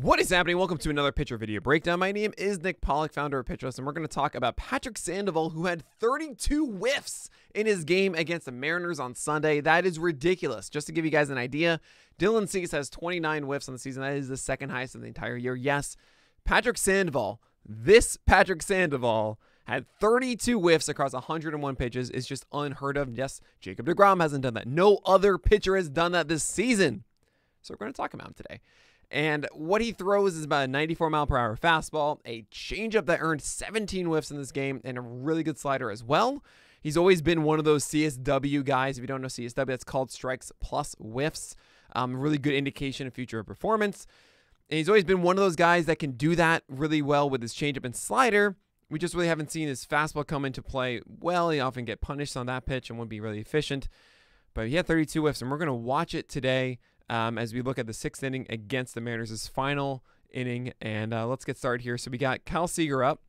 What is happening? Welcome to another pitcher video breakdown. My name is Nick Pollack, founder of Pitcher List, and we're going to talk about Patrick Sandoval, who had 32 whiffs in his game against the Mariners on Sunday. That is ridiculous. Just to give you guys an idea, Dylan Cease has 29 whiffs on the season. That is the second highest of the entire year. Yes, Patrick Sandoval, this Patrick Sandoval, had 32 whiffs across 101 pitches. Is just unheard of. Yes, Jacob DeGrom hasn't done that. No other pitcher has done that this season. So we're going to talk about him today. And what he throws is about a 94 mile per hour fastball, a changeup that earned 17 whiffs in this game, and a really good slider as well. He's always been one of those CSW guys. If you don't know CSW, that's called strikes plus whiffs. Um, really good indication of future performance. And he's always been one of those guys that can do that really well with his changeup and slider. We just really haven't seen his fastball come into play well. He often get punished on that pitch and would be really efficient. But he had 32 whiffs, and we're going to watch it today um, as we look at the sixth inning against the Mariners' final inning. And uh, let's get started here. So we got Kyle Seager up.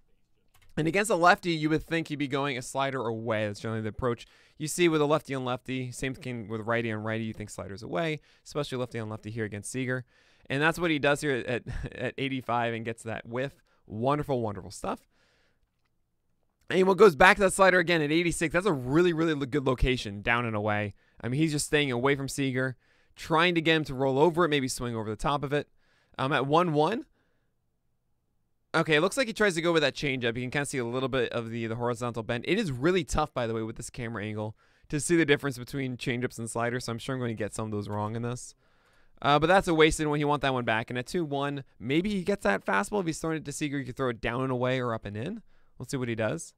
And against a lefty, you would think he'd be going a slider away. That's generally the approach you see with a lefty and lefty. Same thing with righty and righty. You think sliders away, especially lefty and lefty here against Seager. And that's what he does here at, at 85 and gets that whiff. Wonderful, wonderful stuff. And what goes back to that slider again at 86, that's a really, really good location down and away. I mean, he's just staying away from Seager trying to get him to roll over it, maybe swing over the top of it. Um, at 1 1. Okay, it looks like he tries to go with that changeup. You can kind of see a little bit of the, the horizontal bend. It is really tough, by the way, with this camera angle to see the difference between changeups and sliders. So I'm sure I'm going to get some of those wrong in this. Uh, but that's a wasted one. You want that one back. And at 2 1, maybe he gets that fastball. If he's throwing it to Seager, you could throw it down and away or up and in. Let's see what he does.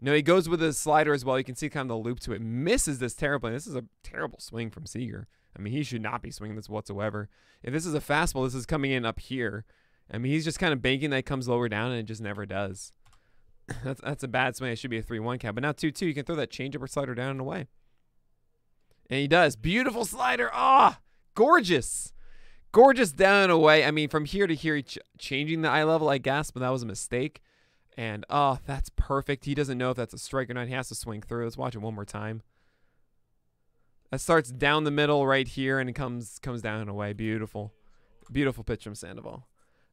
No, he goes with his slider as well. You can see kind of the loop to it. Misses this terribly. This is a terrible swing from Seager. I mean, he should not be swinging this whatsoever. If this is a fastball, this is coming in up here. I mean, he's just kind of banking that it comes lower down, and it just never does. that's that's a bad swing. It should be a 3-1 count. But now 2-2, you can throw that changeup or slider down and away. And he does. Beautiful slider. Ah, oh, gorgeous. Gorgeous down and away. I mean, from here to here, ch- changing the eye level, I guess, but that was a mistake. And, oh, that's perfect. He doesn't know if that's a strike or not. He has to swing through. Let's watch it one more time. That starts down the middle right here and comes comes down and away. Beautiful. Beautiful pitch from Sandoval.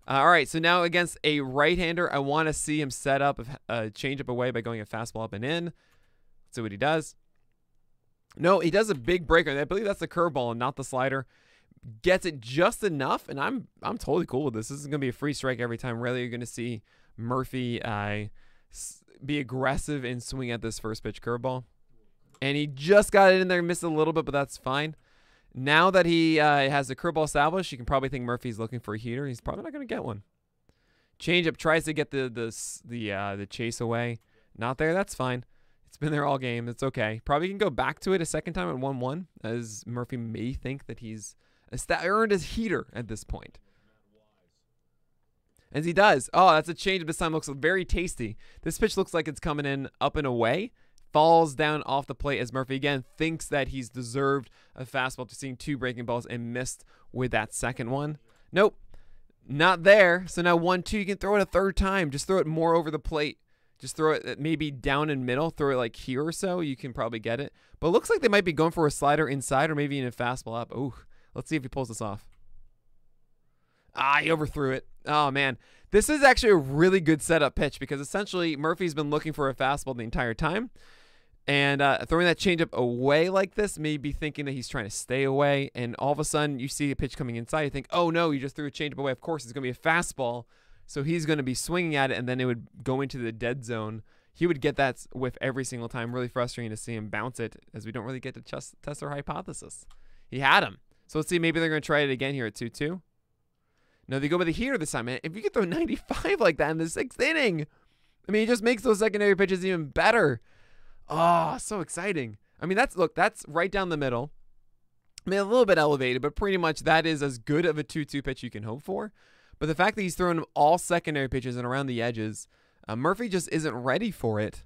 Uh, all right, so now against a right-hander, I want to see him set up a uh, change up away by going a fastball up and in. Let's see what he does. No, he does a big breaker. I believe that's the curveball and not the slider. Gets it just enough, and I'm I'm totally cool with this. This is gonna be a free strike every time. Really, you're gonna see Murphy uh, be aggressive and swing at this first pitch curveball and he just got it in there, missed a little bit, but that's fine. Now that he uh, has the curveball established, you can probably think Murphy's looking for a heater. He's probably not going to get one. Changeup tries to get the the the uh, the chase away. Not there. That's fine. It's been there all game. It's okay. Probably can go back to it a second time at one one, as Murphy may think that he's earned his heater at this point. As he does. Oh, that's a change. This time looks very tasty. This pitch looks like it's coming in up and away falls down off the plate as Murphy again thinks that he's deserved a fastball to seeing two breaking balls and missed with that second one. Nope, not there. So now one, two, you can throw it a third time. Just throw it more over the plate. Just throw it uh, maybe down in middle. Throw it like here or so. You can probably get it. But looks like they might be going for a slider inside or maybe even a fastball up. Ooh, let's see if he pulls this off. Ah, he overthrew it. Oh man, this is actually a really good setup pitch because essentially Murphy's been looking for a fastball the entire time. And uh, throwing that changeup away like this, maybe thinking that he's trying to stay away, and all of a sudden you see a pitch coming inside, you think, oh no, you just threw a changeup away. Of course, it's going to be a fastball, so he's going to be swinging at it, and then it would go into the dead zone. He would get that whiff every single time. Really frustrating to see him bounce it, as we don't really get to test, test our hypothesis. He had him. So let's see, maybe they're going to try it again here at 2 2. No, they go with the heater this time. Man. If you could throw 95 like that in the sixth inning, I mean, it just makes those secondary pitches even better. Oh, so exciting. I mean, that's look, that's right down the middle. I mean, a little bit elevated, but pretty much that is as good of a 2 2 pitch you can hope for. But the fact that he's throwing all secondary pitches and around the edges, uh, Murphy just isn't ready for it.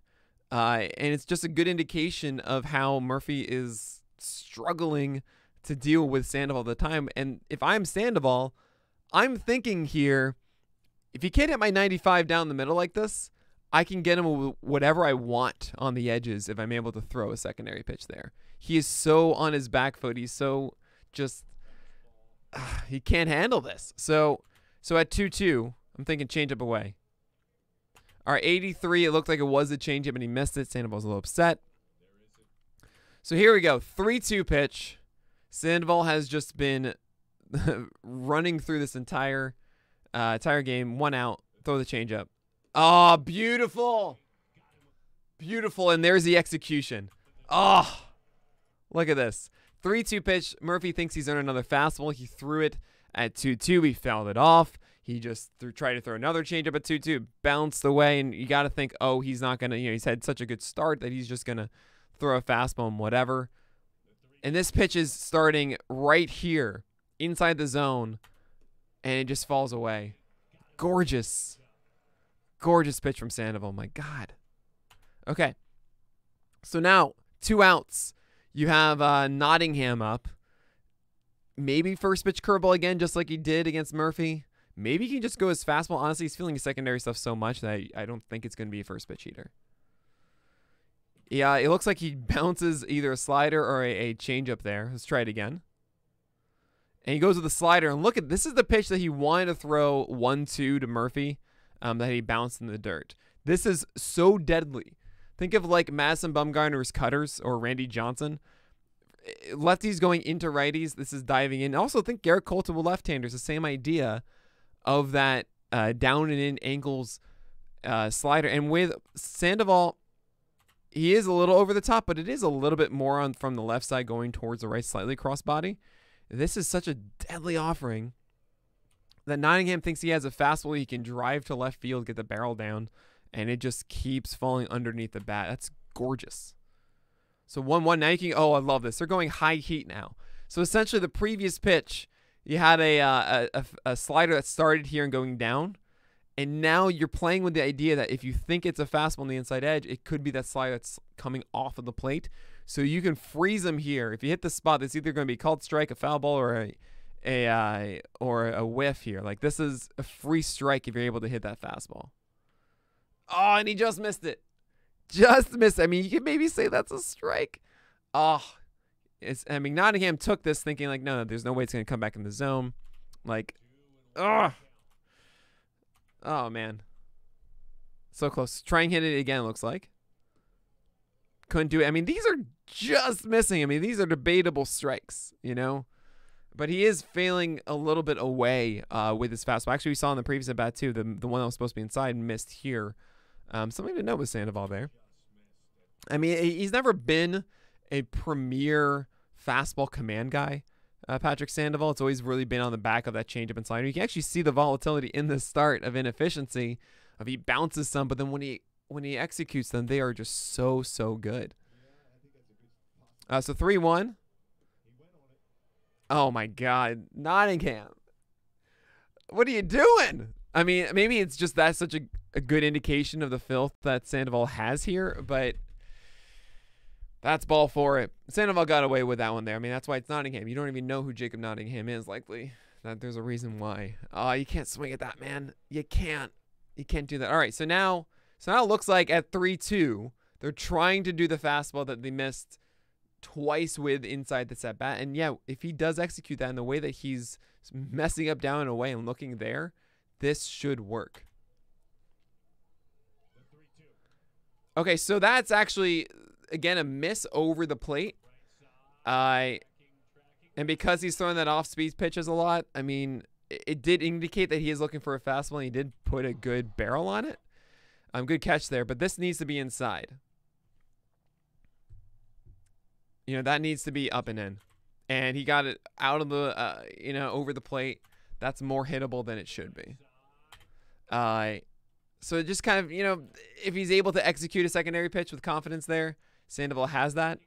Uh, and it's just a good indication of how Murphy is struggling to deal with Sandoval at the time. And if I'm Sandoval, I'm thinking here if he can't hit my 95 down the middle like this, I can get him whatever I want on the edges if I'm able to throw a secondary pitch there. He is so on his back foot. He's so just he can't handle this. So so at 2-2, I'm thinking change up away. All right, 83, it looked like it was a change up and he missed it. Sandoval's a little upset. So here we go. 3-2 pitch. Sandoval has just been running through this entire uh, entire game. One out. Throw the change up. Oh, beautiful. Beautiful. And there's the execution. Oh, look at this. 3 2 pitch. Murphy thinks he's on another fastball. He threw it at 2 2. He fouled it off. He just threw, tried to throw another changeup at 2 2, bounced away. And you got to think, oh, he's not going to, you know, he's had such a good start that he's just going to throw a fastball and whatever. And this pitch is starting right here inside the zone and it just falls away. Gorgeous. Gorgeous pitch from Sandoval. My God. Okay. So now, two outs. You have uh, Nottingham up. Maybe first pitch curveball again, just like he did against Murphy. Maybe he can just go his fastball. Honestly, he's feeling his secondary stuff so much that I don't think it's going to be a first pitch heater. Yeah, it looks like he bounces either a slider or a, a changeup there. Let's try it again. And he goes with the slider. And look at this is the pitch that he wanted to throw 1 2 to Murphy um, that he bounced in the dirt. This is so deadly. Think of like Madison Bumgarner's cutters or Randy Johnson. Lefties going into righties. This is diving in. Also, think Gerrit Cole with left-handers. The same idea of that uh, down and in angles uh, slider. And with Sandoval, he is a little over the top, but it is a little bit more on from the left side going towards the right, slightly cross body. This is such a deadly offering that Nottingham thinks he has a fastball he can drive to left field, get the barrel down, and it just keeps falling underneath the bat. That's gorgeous. So 1 1. Now you can. Oh, I love this. They're going high heat now. So essentially, the previous pitch, you had a, uh, a, a, slider that started here and going down. And now you're playing with the idea that if you think it's a fastball on the inside edge, it could be that slider that's coming off of the plate. So you can freeze them here. If you hit the spot, it's either going to be called strike, a foul ball, or a a or a whiff here. Like this is a free strike if you're able to hit that fastball. Oh, and he just missed it. Just missed. I mean, you could maybe say that's a strike. Oh, it's. I mean, Nottingham took this thinking like, no, no there's no way it's gonna come back in the zone. Like, oh, oh man, so close. Try and hit it again. Looks like couldn't do it. I mean, these are just missing. I mean, these are debatable strikes. You know. But he is failing a little bit away uh, with his fastball. Actually, we saw in the previous at bat too, the the one that was supposed to be inside missed here. Um, something to note with Sandoval there. I mean, he's never been a premier fastball command guy. Uh, Patrick Sandoval. It's always really been on the back of that changeup and slider. You can actually see the volatility in the start of inefficiency. Of he bounces some, but then when he when he executes them, they are just so so good. Uh, so three one. Oh my God, Nottingham! What are you doing? I mean, maybe it's just that's such a, a good indication of the filth that Sandoval has here, but that's ball for it. Sandoval got away with that one there. I mean, that's why it's Nottingham. You don't even know who Jacob Nottingham is, likely. That there's a reason why. Oh, you can't swing at that, man. You can't. You can't do that. All right, so now, so now it looks like at three-two, they're trying to do the fastball that they missed twice with inside the set bat. And yeah, if he does execute that in the way that he's messing up down and away and looking there, this should work. Okay, so that's actually again a miss over the plate. I uh, and because he's throwing that off speed pitches a lot, I mean, it, it, did indicate that he is looking for a fastball. And he did put a good barrel on it. Um, good catch there, but this needs to be inside. You know that needs to be up and in, and he got it out of the uh, you know over the plate. That's more hittable than it should be. Uh, so just kind of, you know, if he's able to execute a secondary pitch with confidence there, Sandoval has that.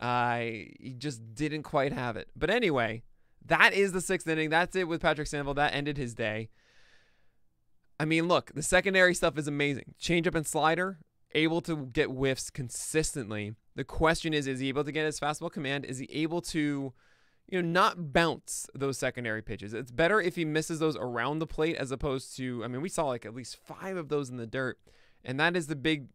Uh, he just didn't quite have it. But anyway, that is the sixth inning. That's it with Patrick Sandoval. That ended his day. I mean, look, the secondary stuff is amazing. Changeup and slider, able to get whiffs consistently. The question is, is he able to get his fastball command? Is he able to you know, not bounce those secondary pitches. It's better if he misses those around the plate as opposed to, I mean, we saw like at least five of those in the dirt. And that is the big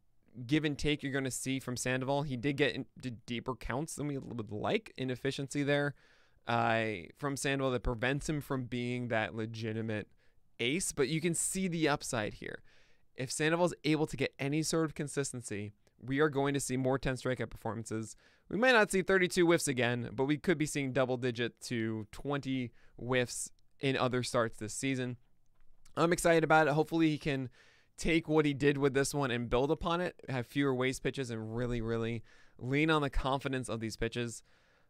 give and take you're going to see from Sandoval. He did get into deeper counts than we would like in efficiency there. uh, from Sandoval that prevents him from being that legitimate ace, but you can see the upside here. If Sandoval is able to get any sort of consistency, we are going to see more 10 strikeout performances. We might not see 32 whiffs again, but we could be seeing double digit to 20 whiffs in other starts this season. I'm excited about it. Hopefully, he can take what he did with this one and build upon it, have fewer waste pitches, and really, really lean on the confidence of these pitches.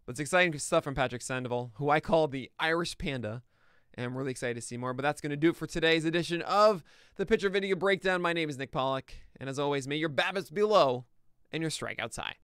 But it's exciting stuff from Patrick Sandoval, who I call the Irish Panda. And I'm really excited to see more. But that's going to do it for today's edition of the Pitcher Video Breakdown. My name is Nick Pollack, And as always, may your BABIPs be low and your strikeouts high.